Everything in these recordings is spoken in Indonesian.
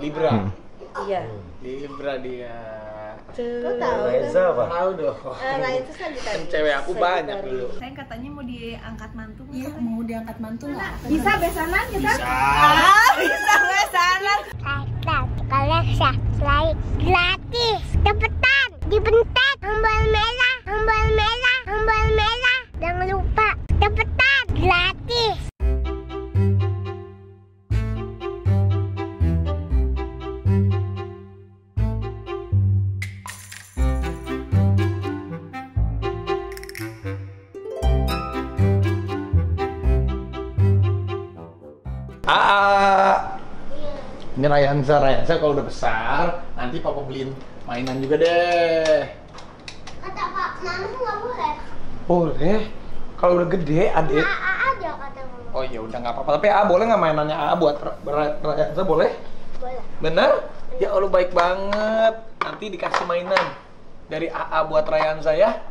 Libra. Hmm. Iya. Libra dia. Kok tahu? Reza apa? Tahu dong. Eh, itu kan Kan cewek aku banyak dulu. Saya katanya mau diangkat mantu. Iya, mau diangkat mantu nggak? Bisa besanan kita? Ah, bisa besanan. Kakak, kalian subscribe gratis. Cepetan, dibentak tombol merah, tombol merah, tombol merah. Jangan lupa, cepetan, Ah, ini Rayansa, Rayansa kalau udah besar, nanti papa beliin mainan juga deh. Kata Pak Mama nggak boleh. Boleh. Kalau udah gede, adik. AA aja kata Mama. Oh ya udah nggak apa-apa. Tapi A boleh nggak mainannya A buat Ra- Ra- Rayansa boleh? Boleh. Bener? Ya Allah baik banget. Nanti dikasih mainan dari AA buat Rayansa ya.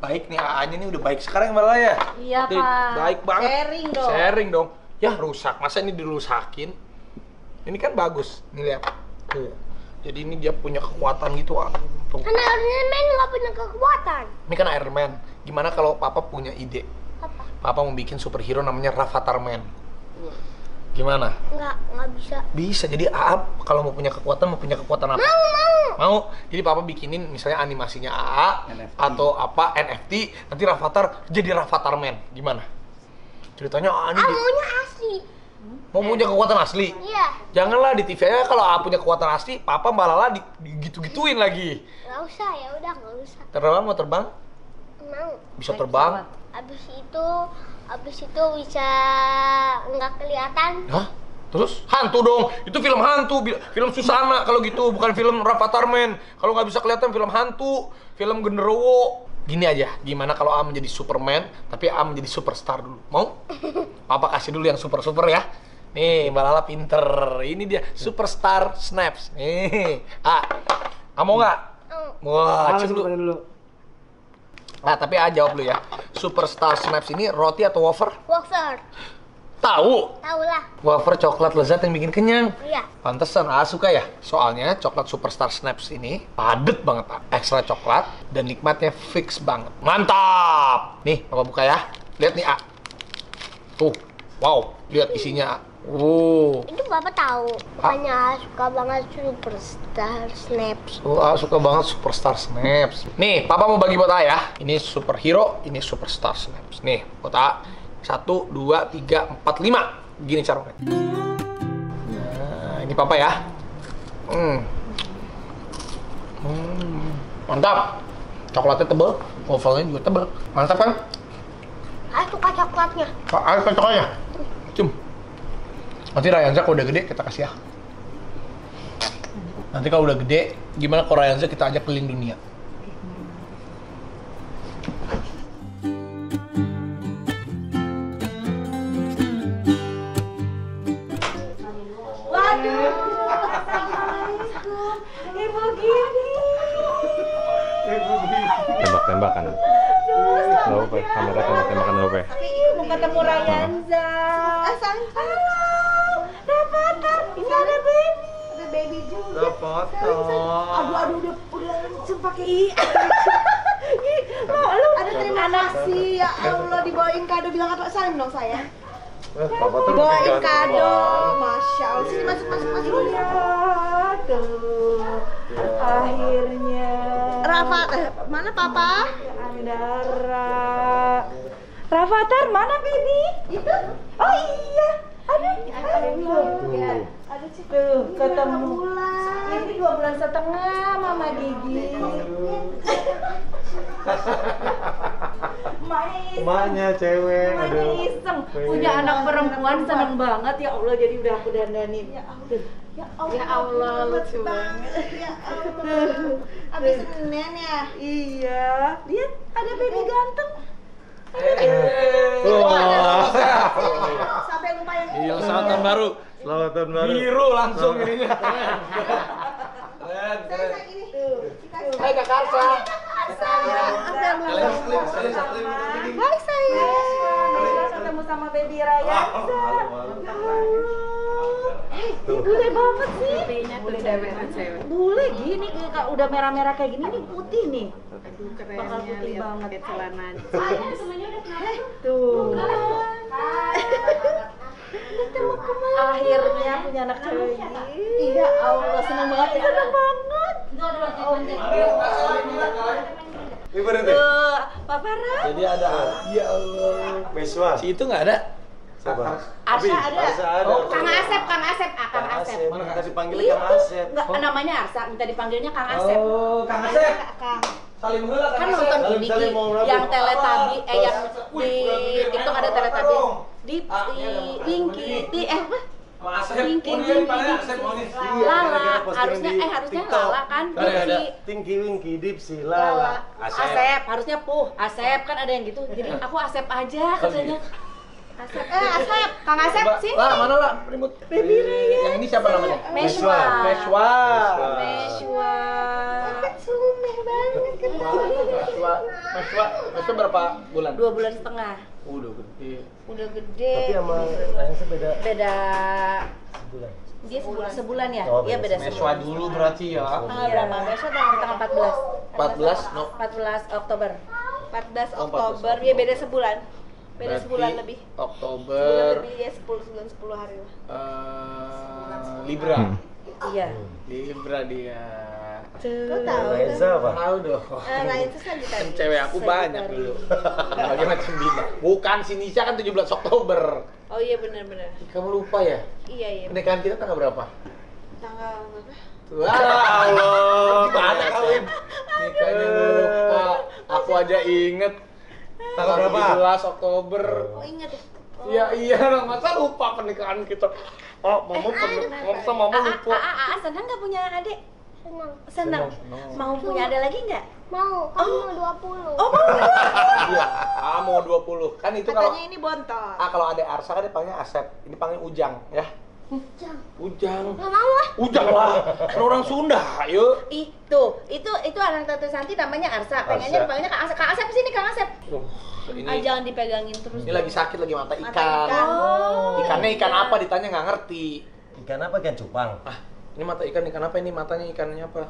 Baik nih AA-nya nih udah baik sekarang malah ya. Iya, Pak. Baik banget. Sharing dong. Sharing dong. Ya rusak. Masa ini dirusakin? Ini kan bagus. Nih lihat. Tuh. Jadi ini dia punya kekuatan gitu ah. Tuh. Karena Iron Man nggak punya kekuatan. Ini kan Iron Man. Gimana kalau Papa punya ide? Apa? Papa mau bikin superhero namanya Rafathar Man. Gimana? Nggak, nggak bisa. Bisa. Jadi AA kalau mau punya kekuatan mau punya kekuatan apa? Mau, mau. Mau. Jadi Papa bikinin misalnya animasinya AA atau apa NFT, nanti Rafathar jadi Rafathar Man. Gimana? Ceritanya ini Ah, di- maunya asli. mau punya kekuatan asli. Iya. Janganlah di TV aja kalau AA punya kekuatan asli, Papa malah di, gitu-gituin lagi. Nggak usah, ya udah nggak usah. Terbang mau terbang? Mau. Bisa terbang? Abis itu, abis itu bisa nggak kelihatan. Hah? Terus hantu dong. Itu film hantu, film Susana kalau gitu, bukan film Rafathar Man. Kalau nggak bisa kelihatan film hantu, film genderuwo. Gini aja, gimana kalau A menjadi Superman, tapi A menjadi superstar dulu. Mau? Papa kasih dulu yang super-super ya. Nih, Mbak Lala pinter. Ini dia, Superstar Snaps. Nih, A. A mau nggak? Oh, Wah, cium dulu. dulu? Ah, tapi A jawab dulu ya. Superstar Snaps ini roti atau wafer? wafer. Tahu. Tahu lah. Wafer coklat lezat yang bikin kenyang. Iya. Pantesan A suka ya. Soalnya coklat Superstar Snaps ini padet banget, Pak. Ekstra coklat dan nikmatnya fix banget. Mantap. Nih, Papa buka ya. Lihat nih, A. Tuh. Wow, lihat isinya. A. Wow. Itu bapak tahu. Makanya suka banget superstar snaps. Tuh, A suka banget Superstar Snaps. Nih, Papa mau bagi buat A ya. Ini superhero, ini Superstar Snaps. Nih, buat A. Satu, dua, tiga, empat, lima. Gini cara. Nah, ini Papa ya. Hmm. Hmm. Mantap. Coklatnya tebel, wafelnya juga tebel. Mantap kan? Ah suka coklatnya. Ayo kan coklatnya. Cium. Nanti Rayanza kalau udah gede kita kasih ya. Nanti kalau udah gede, gimana kalau Rayanza kita ajak keliling dunia? Kamera tembak-tembakan apa Mau ketemu Rayanza. Halo. Rafathar. Ini ada baby. Ada baby juga. foto. Aduh, aduh, udah, udah langsung pakai i. Ih, Mau lu ada terima kasih ya Allah dibawain kado bilang apa salim dong saya. Papa tuh Bawain kado, masya Allah. Sini masuk masuk masuk. Ya tuh, akhirnya. Rafa, eh, mana papa? Andara. Rafathar mana baby? Itu? Oh iya. Ada. Ada. Ada tuh ketemu. Ini dua bulan setengah Mama Gigi. Emaknya cewek. Emaknya iseng. Punya anak perempuan seneng banget ya Allah jadi udah aku dandanin. Ya Allah. Ya Allah, ya Allah lucu banget. Ya Allah. Abis Senin ya? Iya. Lihat ada baby ganteng. Wah. Sampai lupa yang Iya, selamat tahun baru. Selamat tahun baru. Biru langsung ininya. Keren, keren. Ini. Hai Kak Karsa. Hai sayang. Ketemu sama baby Rayansa. Ya. Tuh. Bule banget sih. Bule-nya tuh cewek cewek. Bule gini kalau udah merah-merah kayak gini nih putih nih. Aduh Bakal kerennya putih lihat banget. pakai celana. Tuh. Akhirnya punya anak cewek gini. Iya Allah senang banget. Senang banget. Ini berarti. Tuh, Pak Farah. Jadi ada ya Allah. Meswa. Si itu nggak ada. Siapa? Arsa ada. Arsa ada. Oh, Kang Asep, Kang Asep, ah, Kang Kang Asep. Asep. Mana tadi panggilnya Iya, Kang Asep. Enggak, namanya Arsa, minta dipanggilnya Kang Asep. Oh, Kang Asep. Kang. Salim heula Kan nonton Salim, ini salim, Ki, mau berapa? yang Teletabi, eh yang di TikTok ada Teletabi. Di iya, di eh apa? Kang Asep. Panggilnya. Asep, ini. Iya, Lala, gara-gara postingan harusnya eh harusnya TikTok. Lala kan. Dipsi. Tinky Winky Dipsy Lala, Lala. Asep. harusnya Puh, Asep kan ada yang gitu. Jadi aku Asep aja katanya. Asep, eh Asep, Kang Asep Coba, sini. Lah, mana lah remote? Baby Raya. Yang ini siapa namanya? Meshwa. Meshwa. Meshwa. Sumeh banget. Meshwa. Meshwa. Meshwa berapa bulan? Dua bulan setengah. Udah gede. Udah gede. Tapi sama Ryansa beda beda bulan. dia sebulan sebulan ya? Oh, Iya beda beda Meshwa sebulan. dulu berarti ya. Tanggal berapa? Besok tanggal tanggal 14. 14, no. 14 Oktober. 14 Oh, 14 Oktober, ya beda sebulan. Beda Berarti sebulan lebih. Oktober. Sebulan lebih ya 10 sebulan 10 hari lah. eh, Libra. Hmm. Iya. Libra dia. Kau tahu? Reza apa? Tahu dong. Eh, saja Kan tadi. cewek aku banyak dulu. Berbagai macam bintang. Bukan si Nisha kan 17 Oktober. Oh iya benar-benar. Kamu lupa ya? Iya iya. Pernikahan kita tanggal berapa? Tanggal berapa? Wah, Allah, gimana kawin? Nikahnya lupa. Aku aja inget. Tanggal berapa? 17 Oktober. Oh ingat ya. Iya iya, masa lupa pernikahan kita? Oh, mama pernah, masa mama Ah, ah, lupa. ah, ah, ah, senang nggak punya adik? Senang. Senang. Mau punya ada lagi nggak? Mau, kamu mau 20. Oh mau. Iya, ah mau 20. Kan itu kalau Katanya ini bontot. ah kalau ada Arsa kan dia panggilnya Asep. Ini panggil Ujang, ya. Jam. Ujang. Gak mau ah. Ujang lah. Kan orang Sunda, yuk. Itu, itu itu anak tante Santi namanya Arsa. Pengennya dipanggilnya Kang Asep. Kang Asep sini, Kang Asep. Duh, ini Ah, jangan dipegangin terus. ini lagi sakit lagi mata ikan. Mata ikan. Oh. Ikannya ikan apa ditanya nggak ngerti. Ikan apa ikan cupang? Ah, ini mata ikan ikan apa ini matanya ikannya apa?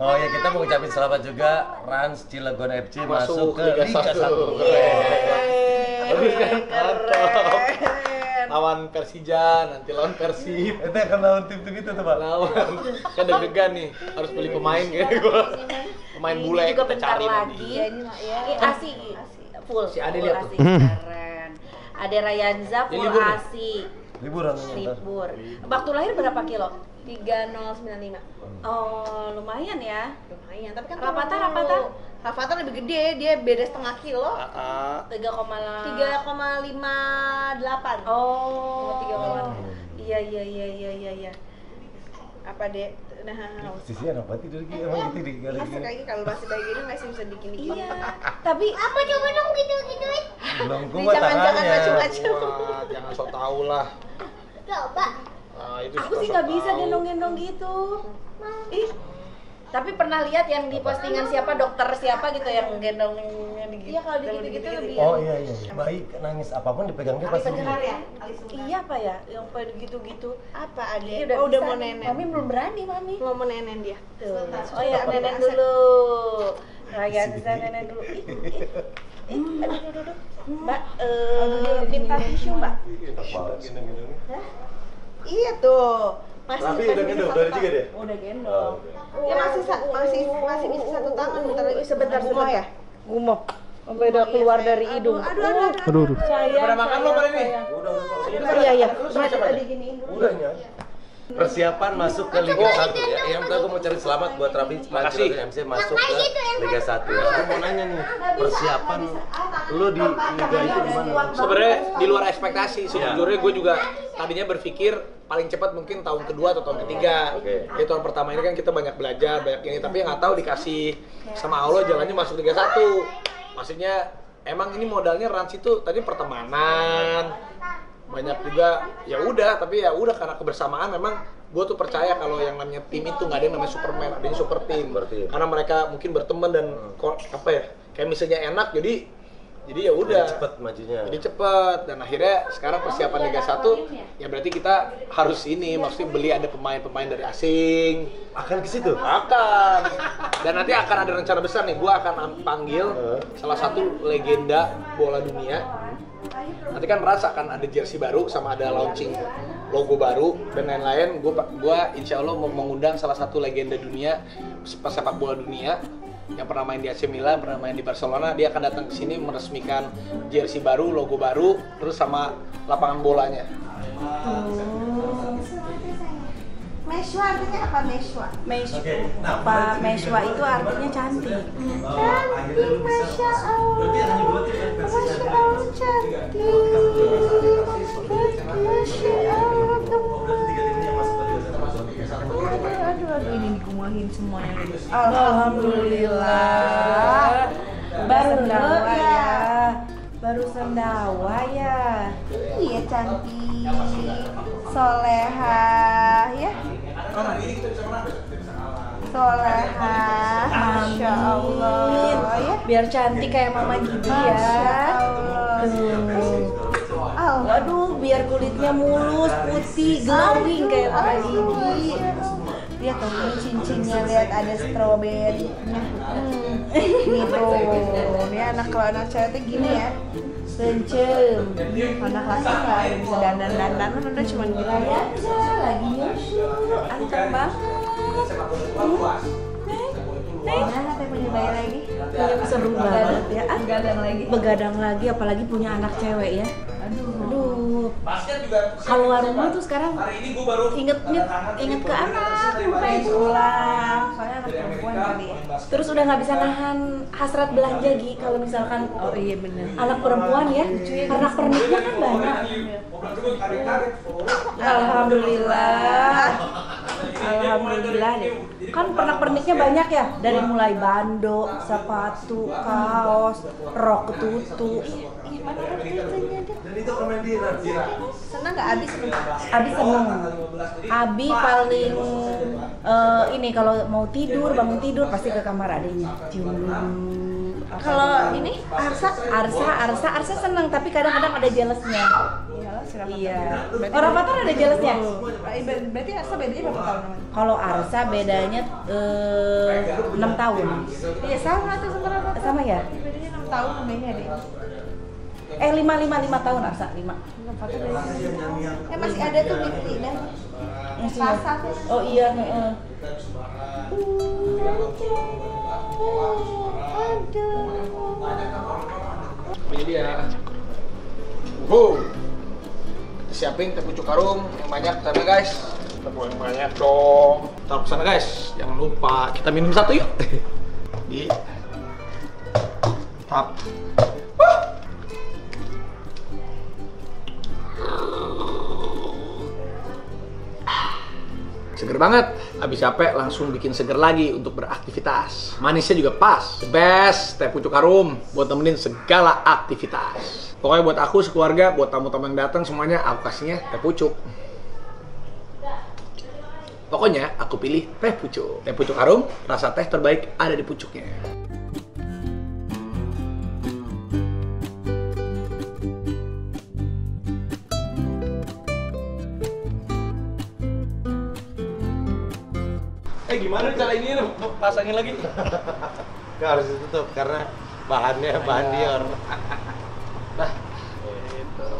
Oh ya kita mau ngucapin selamat juga Rans Cilegon FC masuk, Masuk ke Liga Liga 1. 1. Bagus kan? Mantap. Lawan Persija, nanti lawan Persib. Itu akan lawan tim-tim itu tuh Pak. Lawan. Kan deg-degan nih, harus beli pemain kayaknya gua. Pemain Ini bule juga kita bentar cari lagi. nanti. Ya ini ya. Asi, full. Si Ade full lihat asi. tuh. Keren. Ade Rayanza full asi. Liburan. Libur. Waktu lahir berapa kilo? 3095. Oh, lumayan ya. Lumayan, tapi kan Rapata, rapata? Rapata lebih gede, dia beda setengah kilo. Ah, 3,8. 3,58. Oh. Tiga koma. Iya iya iya iya iya iya. Apa deh? Nah, Sisi anak berarti dari gini emang gitu di kali Masa gini. kayak gini kalau masih kayak gini masih bisa dikini-kini. Iya. Tapi Apa coba dong gitu-gituin? Belum Nih, kuat jangan- jangan tangannya. macam-macam. wah, jangan sok tau lah. Coba. Ah, itu aku suka sih nggak bisa gendong-gendong gitu. Ih. Tapi pernah lihat yang di postingan siapa dokter siapa gitu yang gendong gitu. Iya kalau dikit-dikit lebih. Oh iya iya. Bayi nangis apa pun dipegang dia pasti. Dipegang gini. ya? Iya apa ya? Yang pada gitu-gitu. Apa Ini adek? Oh, udah bisa mau nih. nenek. Mami belum berani, Mami. Mau mau nenek dia. Tuh. Oh ya, nenek dulu. Rayanza nenek dulu. Ih, ih, ih, aduh, aduh, aduh. Mbak, eh, minta tisu, Mbak. Iya tuh. Masih Tapi masih udah bisa gendong juga tangan. dia. Udah gendong. Dia masih masih masih bisa satu tangan bentar lagi. sebentar, sebentar. ya. Gumoh. Sampai udah keluar dari hidung. Aduh, aduh, aduh. Aduh, aduh. Sayang, Pada makan lo pada ini? Udah. Iya, iya. Tadi. Udah ya. Persiapan masuk ke Liga 1 ya. Yang aku mau cari selamat buat Raffi Makasih. MC masuk ke Liga 1 ya. Aku mau nanya nih, persiapan lu di Liga itu gimana? Sebenarnya di luar ekspektasi, sejujurnya gue juga tadinya berpikir paling cepat mungkin tahun kedua atau tahun ketiga. Oke. Jadi tahun pertama ini kan kita banyak belajar, banyak ini, tapi yang nggak tahu dikasih sama Allah jalannya masuk Liga 1. Maksudnya emang ini modalnya Rans itu tadi pertemanan, banyak juga ya udah tapi ya udah karena kebersamaan memang gue tuh percaya kalau yang namanya tim itu nggak ada yang namanya superman ada yang super team. Berarti. karena mereka mungkin berteman dan kok apa ya kayak misalnya enak jadi Jadi ya udah. cepet majunya. Jadi cepet dan akhirnya sekarang persiapan Liga 1 ya berarti kita harus ini maksudnya beli ada pemain-pemain dari asing. Akan ke situ? Akan. Dan nanti akan ada rencana besar nih. Gua akan panggil salah satu legenda bola dunia. Nanti kan merasa akan ada jersey baru sama ada launching logo baru dan lain-lain. Gua gua insya Allah mau mengundang salah satu legenda dunia sepak bola dunia yang pernah main di AC Milan, pernah main di Barcelona, dia akan datang ke sini meresmikan jersey baru, logo baru, terus sama lapangan bolanya. Meshwa artinya apa Meshwa? Meshwa. Apa Meshwa itu artinya cantik. Cantik, Masya Allah Masya Allah cantik Masya Allah Aduh, ini dikumahin semuanya. Alhamdulillah. Baru sendawa ya. Baru sendawa ya. Iya cantik Soleha ya Soleha Masya Allah ya Biar cantik kayak mama Gigi ya. Waduh, biar kulitnya mulus, putih, glowing kayak Gigi. Lihat tuh ini cincinnya lihat ada stroberinya. Hmm. Ini tuh, ini anak kalau anak cewek tuh gini ya. Sencem. Anak laki nggak bisa dandan dandan, udah cuma gini ya. aja lagi anteng banget. Gimana teh punya bayi lagi? Seru banget ya. Ah, begadang lagi. Begadang lagi, apalagi punya anak cewek ya. Aduh. Kalau warungnya tuh sekarang inget inget inget ke anak, Pengen pulang, soalnya anak perempuan kali ya. Terus udah nggak bisa nahan hasrat belanja Gi kalau misalkan oh iya bener. anak perempuan ya. Karena perniknya kan banyak. Alhamdulillah. Alhamdulillah deh. Kan pernak perniknya banyak ya dari mulai bando, sepatu, kaos, rok tutu. Ih, mana rok tutunya deh? dan itu Senang nggak abis nih? Abi seneng. Abi paling eh, ini kalau mau tidur bangun tidur pasti ke kamar adiknya. Cium. Kalau ini Arsa Arsa, Arsa, Arsa seneng tapi kadang-kadang ada jealousnya. Siapa Iya. Berarti- Orang Batak ada ber- Berarti Arsa bedanya berapa tahun namanya? Kalau Arsa bedanya eh, 6 tahun. Iya sama tuh sama Rafa. Sama ya? Bedanya 6 tahun namanya deh. Eh 5 5 5 tahun Arsa 5. Eh masih ada tuh Bikri dan ya? Tuh. Oh iya, heeh. Ini dia. Wow. Siapin teh pucuk karung yang banyak sana guys. Buang yang banyak dong. Taruh sana guys. Jangan lupa kita minum satu yuk. Di tap. Wah. Seger banget. Habis capek langsung bikin seger lagi untuk beraktivitas. Manisnya juga pas. The best teh pucuk harum buat temenin segala aktivitas. Pokoknya buat aku sekeluarga, buat tamu-tamu yang datang semuanya aku kasihnya teh pucuk. Pokoknya aku pilih teh pucuk. Teh pucuk harum, rasa teh terbaik ada di pucuknya. Eh gimana cara ini pasangin lagi? Nggak harus ditutup karena bahannya bahan Dior Nah, itu.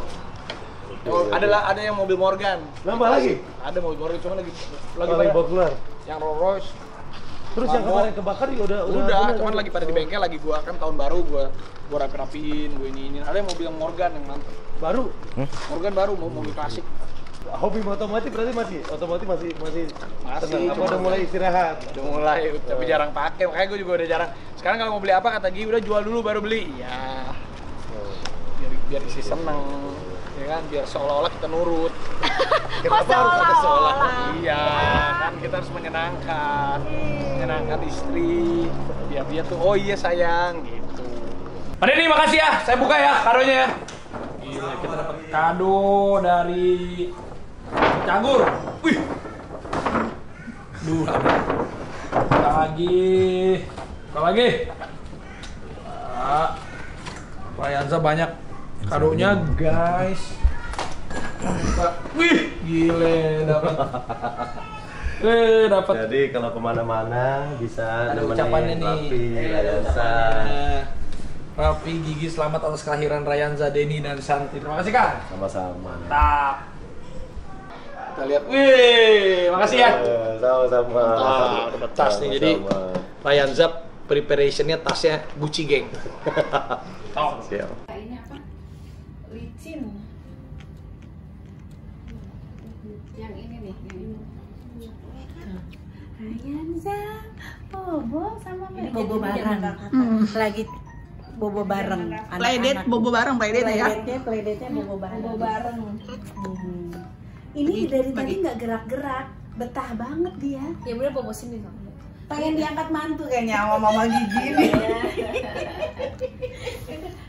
Oh, ada lah, ada yang mobil Morgan. nambah lagi Ada mobil Morgan cuma lagi lagi lagi pada- bawa keluar yang Rolls Royce. terus yang kemarin kebakar juga udah Udah, bener cuman lagi pada di bengkel lagi gua kan tahun baru gua gua rapi-rapiin, gua ini ini. Ada yang mobil yang Morgan yang mantep. baru Morgan baru mau mobil klasik. hobi otomotif berarti masih otomotif masih masih Masih, tenang apa udah mulai istirahat Udah mulai, tapi jarang pakai. Makanya gua juga udah jarang. Sekarang kalau mau beli apa kata Gi udah jual dulu baru beli. Ya, biar isi seneng. Ya kan, biar seolah-olah kita nurut. kenapa harus ada seolah Iya, kan kita harus menyenangkan, menyenangkan istri. Biar dia tuh, oh iya sayang, gitu. Pak Denny, makasih ya. Saya buka ya kadonya ya. Gila, kita dapat kado dari Cagur. Wih. Duh. Buka lagi. Buka lagi. Ah. Rayanza banyak kadonya guys. Wih, gile dapat. Eh, dapat. Jadi kalau ke mana-mana bisa Ada ucapannya nih. Rayansa. Eh, Raffi Gigi selamat atas kelahiran Rayanza, Denny dan Santi. Terima kasih Kang. Sama-sama. Mantap. Kita lihat. Wih, makasih ya. Sama-sama. Ah, dapat tas nih. Jadi. Rayanza preparationnya tasnya Gucci geng. Siap. Bobo sama Ini Bobo bareng. kakak. Lagi Bobo bareng. Playdate bobo bareng playdate ya. Playdate-nya, playdate-nya Bobo bareng. Bobo bareng. Hmm. Ini dari tadi nggak gerak-gerak, betah banget dia. Ya udah bobo sini dong. Pengen diangkat mantu kayaknya sama mama Gigi ini.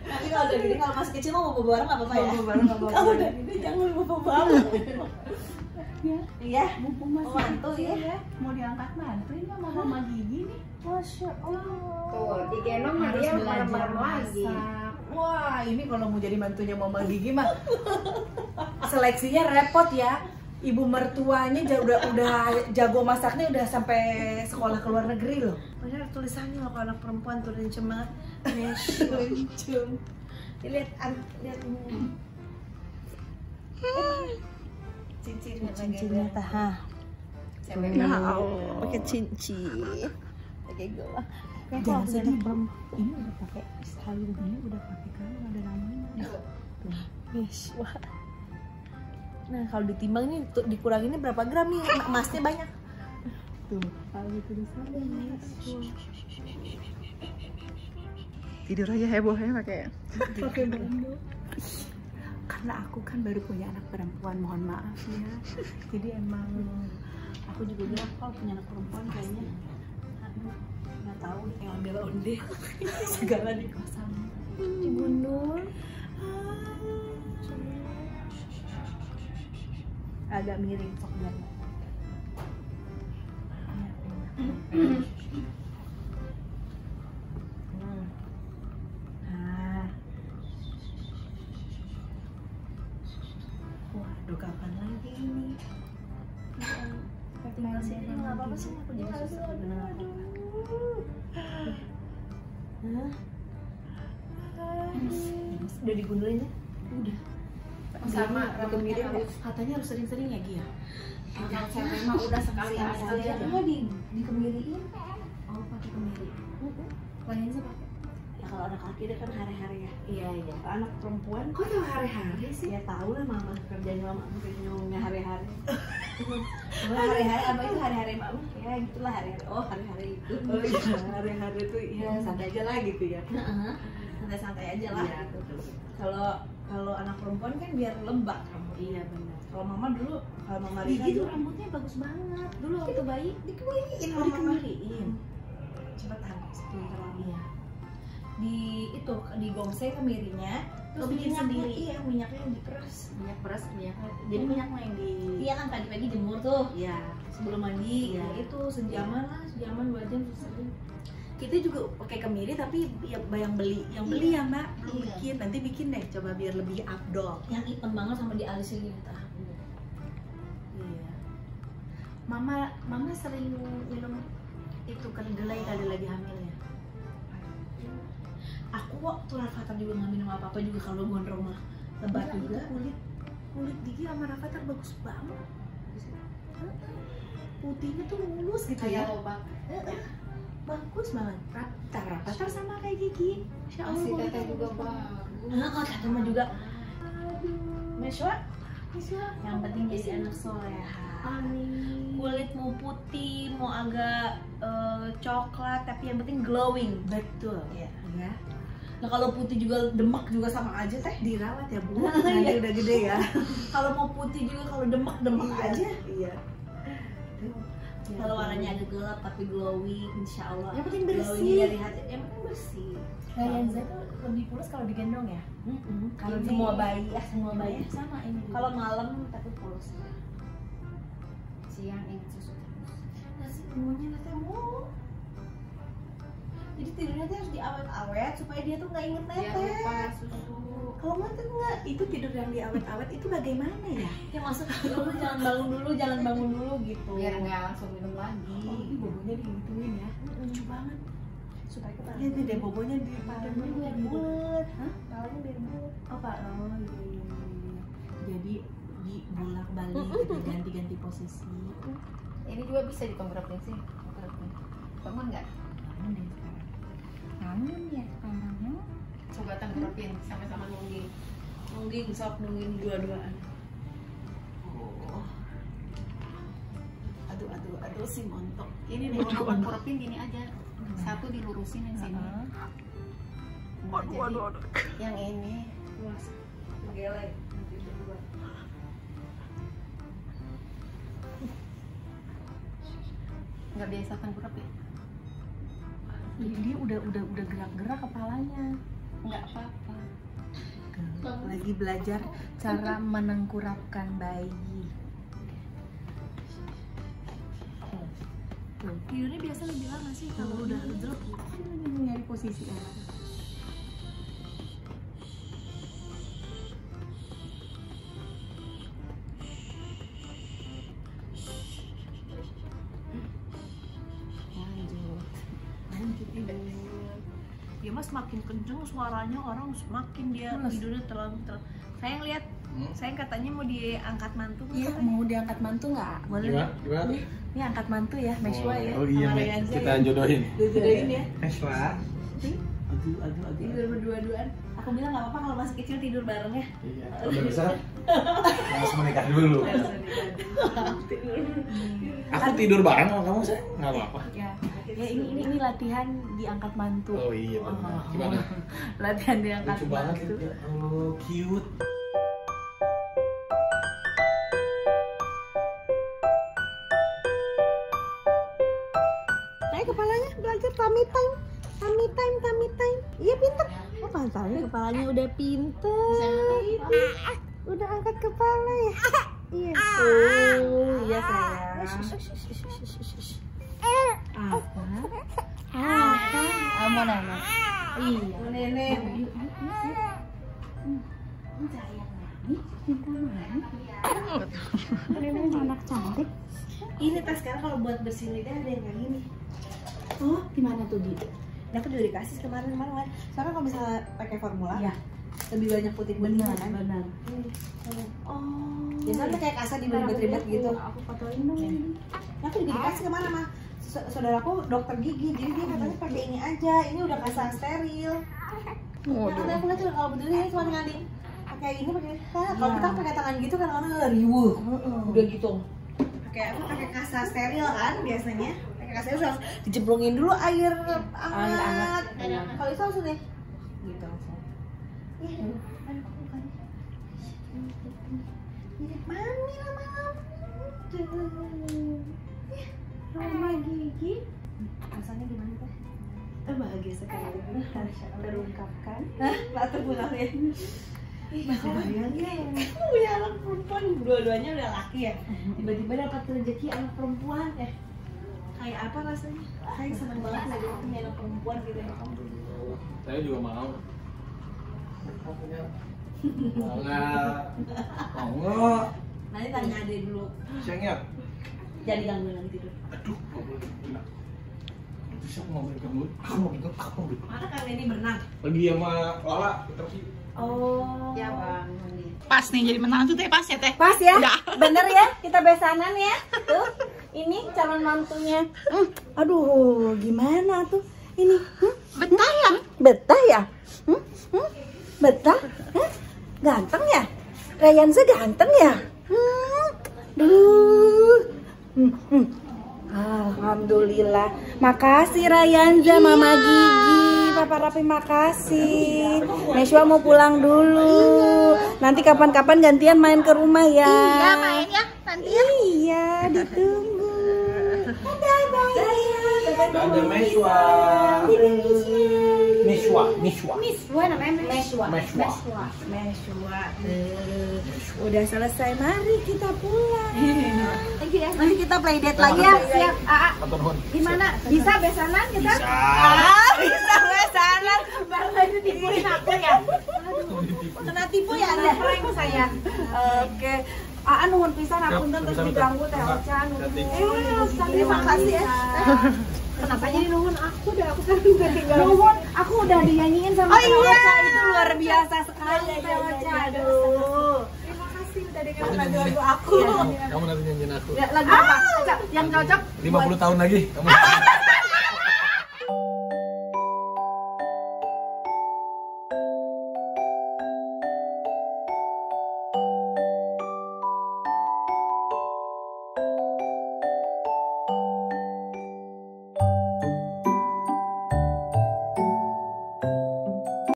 Tapi kalau udah gini kalau masih kecil mau bobo bareng nggak apa-apa ya. Bobo bareng apa-apa. Kalau udah gede jangan bobo bareng. Iya, mumpung masih Oh, mantu kecil ya. ya. Mau diangkat mantu ini sama mama Gigi nih. Masya Allah. Tuh, digendong Harus dia belajar bareng-bareng lagi. Wah, ini kalau mau jadi mantunya Mama Gigi mah seleksinya repot ya. Ibu mertuanya udah udah jago masaknya udah sampai sekolah ke luar negeri loh. Bener tulisannya loh kalau anak perempuan tuh lincem banget. Lincem. Lihat an- lihat ini. Cincinnya Cincinnya. Cewek Ya Allah, pakai cincin. Pakai. Kayak Jangan kalau sedih, Bang. Ini udah pakai kalung ini udah pakai kalung ada namanya. Yes, wah. Nah, kalau ditimbang ini tuh dikuranginnya berapa gram nih? Emasnya banyak. Tuh, kalau tulisannya. Tidur aja heboh ya pakai. Pakai bambu. Karena aku kan baru punya anak perempuan, mohon maaf ya. Jadi emang Aku juga bilang kalau punya anak perempuan kayaknya. Aduh nggak tahu kayak ambil ondel segala di kosan. Ibu Nur agak miring sok biar tinggal sini nggak apa-apa sih aku jadi susah benar Hah? udah digundulin ya Udah. sama harus katanya harus sering-sering ya Gia. kalau cewek mah udah sekali sekali aja Enggak di dikemiriin. oh pakai kemiri Lain sih pakai. ya kalau anak laki dia kan hari-hari ya Iya iya. kalau anak perempuan Kok tahu hari-hari sih? ya tahu lah mama kerjanya mama kerjanya hari-hari hari-hari apa itu? Hari-hari mama ya gitulah hari-hari. Oh hari-hari itu. Oh iya, hari-hari tuh ya santai aja lah gitu ya. santai-santai aja lah. Iya, betul. kalau kalau anak perempuan kan biar lembab Iya benar. kalau mama dulu kalau mama Rika Gigi tuh dulu. rambutnya bagus banget. Dulu waktu bayi. dikemiriin oh, sama mama dikemiriin. cepet habis tuh kalau Iya. di itu di gongseng kemirinya terus Oh, bikin minyaknya sendiri? iya minyaknya yang diperas Minyak peras, minyak. Jadi minyak mah yang di iya kan pagi-pagi jemur tuh Iya. sebelum mandi Iya. ya itu sejaman lah sejaman dua jam selesai Kita juga pakai kemiri tapi ya yang beli, yang beli ya Mbak, belum Iya. bikin. Nanti bikin deh, coba biar lebih afdol. yang hitam banget sama dialisin gitu Iya. Mama, Mama sering minum itu kedelai kali lagi hamil ya. aku waktu Rafathar juga nggak minum apa apa juga kalau gondrong mah lebat Enggak, juga kulit kulit Gigi sama Rafathar bagus banget. Putihnya tuh mulus gitu ya. lobak Heeh. Bagus banget. Rafathar, Rafathar sama kayak Gigi. Insya Allah si juga bagus. Nah, oh, teteh mah juga. Meswa yang penting jadi anak soleha Amin. kulit mau putih mau agak eh, coklat tapi yang penting glowing Betul. Iya. Ya. Nah kalau putih juga demak juga sama aja teh Dirawat ya bu. Iya. Nanti udah gede ya. kalau mau putih juga kalau demak demak aja Iya. kalau warnanya agak gelap tapi glowing insya Allah Yang penting bersih. glowingnya dari hati yang penting bersih Rayanza tuh lebih pulas kalau digendong ya. kalau Ini- semua bayi ya semua Iya, bayi sama ini. kalau malam tapi polos siang ingin susu terus nasi semuanya nanti mau. Jadi tidurnya tuh harus diawet-awet supaya dia tuh nggak inget lupa netes. susu. Kalau nggak tuh nggak, itu tidur yang diawet-awet itu bagaimana ya? Ya masuk Dulu jangan bangun dulu, jangan bangun dulu gitu. biar nggak langsung minum lagi. Oh, ini bobonya digituin ya. Lucu banget. Supaya kita lihat nih deh bobonya di palanya biar bulat. Hah? Palanya biar bulat. Oh pak, oh iya iya iya. Jadi di bolak balik gitu ganti-ganti posisi. Ini juga bisa ditongkropin sih. Tongkropin. Bangun nggak? Bangun sekarang. Bangun ya sekarang. Coba tongkropin sama-sama nungging. Nungging sok nungging dua-duaan. Oh. Aduh aduh aduh si montok. Ini nih kalau tongkropin gini aja. Satu dilurusin yang sini. Nah, jadi Yang ini Gelek. Nanti berdua. nggak biasa tongkropin. Dia udah udah udah gerak-gerak kepalanya. Nggak apa-apa. Lagi belajar cara menengkurapkan bayi. Tidurnya biasa lebih lama sih kalau udah. Dia lagi nyari posisi orang. Suaranya orang semakin dia tidurnya terlalu terlalu. Saya ngeliat, saya katanya mau diangkat mantu. Iya, mau diangkat mantu nggak? Boleh. Gimana? Gimana? Ini angkat mantu ya, Meshwa ya. Oh iya. Rianza kita ya. jodohin. Dijodohin ya. Eswa. Aduh, aduh, aduh. Tidur berdua-duaan. Aku bilang nggak apa-apa kalau masih kecil tidur bareng ya. Iya, kalau udah besar harus menikah dulu. Aku tidur bareng sama kamu, saya nggak apa-apa. Ya, ya ini, ini ini latihan diangkat mantu. Oh iya, benar. Gimana? Latihan diangkat Lucu banget mantu. ya. Oh, cute. Naik kepalanya belajar tummy time. Tummy time, tummy time. Iya pinter. Oh pantalnya kepalanya udah pinter. Udah angkat kepala ya. Iya. Oh iya sayang. Mau nanya. Iya. Nenek. Anak cantik. Ini tas sekarang kalau buat bersihin lidah ada yang kayak gini. Oh, gimana tuh di? Nah, aku juga dikasih kemarin kemarin. Soalnya kalau misalnya pakai formula, Iya. lebih banyak putih-putih Benar, kan. benar. Oh. Biasanya kayak kasar di ribet-ribet gitu. Aku fotoin dong ini. Aku juga dikasih ke mana mah? Sa- Saudaraku dokter gigi, jadi dia katanya pakai ini aja. Ini udah kasar steril. Nah, katanya aku juga kalau betul ini cuma ngading pakai ini pakai nah, kalau kita pakai tangan gitu kan orang riuh udah gitu pakai apa pakai kasa steril kan biasanya pakai kasa steril harus dijemplungin dulu air hangat kalau itu langsung deh Gitu langsung. Mirip mami lama-lama. Mama gigi. Rasanya gimana teh? Eh, bahagia sekali. Terungkapkan. Ih, kebayang ya. Kamu punya anak perempuan, dua-duanya udah laki ya. Tiba-tiba dapat rezeki anak perempuan, eh kayak apa rasanya? Saya seneng banget lagi punya anak perempuan gitu ya. Saya juga mau. Mau nggak? Mau nggak? Nanti tanya ade dulu. Sayangnya. Jadi gangguin nanti tidur. Aduh, nggak boleh. Itu siapa mau pegang dulu? Aku mau pegang, aku mau. Mana kalian ini berenang? Lagi sama Lala, terus Oh. Ya, Bang. Pas nih jadi menantu teh pas ya teh. Pas ya? Bener ya? Kita besanan ya? Tuh, ini calon mantunya. Hmm, aduh, gimana tuh? Ini, hmm? Betah ya? betah ya? Hmm? Hmm? Betah? Hah? Ganteng ya? Rayanza ganteng ya? Hmm? Duh. Hmm, hmm. Alhamdulillah. Makasih Rayanza, Mama Gigi. Papa Rapi makasih. Neshwa mau pulang dulu. Nanti kapan-kapan gantian main ke rumah ya. Iya main ya nanti ya. Iya, ditunggu. Dadah, Dadah Meswa. Meswa. Meshwa, Meshwa. Miswa namanya Meswa. Meshwa. Meshwa. Eh, Udah selesai, mari kita pulang. Thank you ya. Nanti kita play date lagi ya. Siap. Aa, Matur nuwun. gimana? Bisa besanan kita? Bisa. Ah, bisa besanan. Baru aja tipuin aku ya. Kena tipu ya Anda? Prank saya. Oke. Aa nuhun pisan aku Siap, terus diganggu teh Ocha nuhun. Kasih ya. Kenapa jadi nuhun aku dah aku kan udah tinggal. Nuhun, aku udah dinyanyiin sama Oh iya. Itu luar biasa sekali Iya, Teh iya, iya, iya. Aduh. Terima kasih udah dengerin lagu-lagu aku. Kamu nanti nyanyiin aku. Ya, lagu apa? Cak, Yang cocok 50 tahun lagi. Kamu.